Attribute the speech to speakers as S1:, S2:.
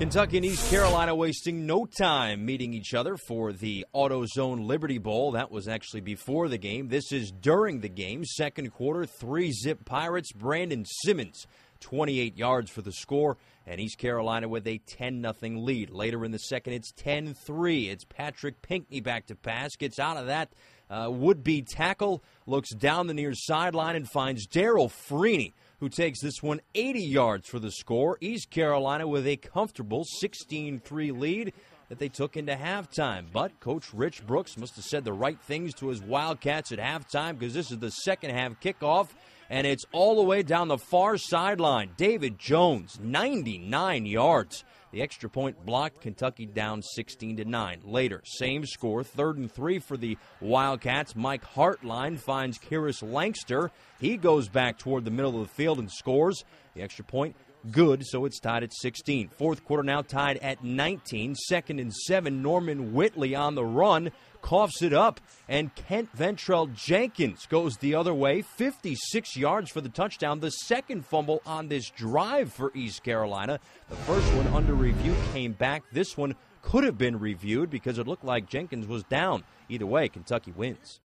S1: Kentucky and East Carolina wasting no time meeting each other for the AutoZone Liberty Bowl. That was actually before the game. This is during the game. Second quarter, three zip Pirates. Brandon Simmons, 28 yards for the score, and East Carolina with a 10 0 lead. Later in the second, it's 10 3. It's Patrick Pinkney back to pass, gets out of that uh, would be tackle, looks down the near sideline and finds Daryl Freeney who takes this one 80 yards for the score. East Carolina with a comfortable 16 3 lead that they took into halftime. But Coach Rich Brooks must have said the right things to his Wildcats at halftime because this is the second half kickoff, and it's all the way down the far sideline. David Jones, 99 yards. The extra point blocked Kentucky down 16 to 9. Later, same score, third and 3 for the Wildcats. Mike Hartline finds Kyrus Lanxter. He goes back toward the middle of the field and scores. The extra point good, so it's tied at 16. Fourth quarter now tied at 19. Second and 7, Norman Whitley on the run coughs it up, and Kent Ventrell Jenkins goes the other way, 56 yards for the touchdown. The second fumble on this drive for East Carolina. The first one under review came back. This one could have been reviewed because it looked like Jenkins was down. Either way, Kentucky wins.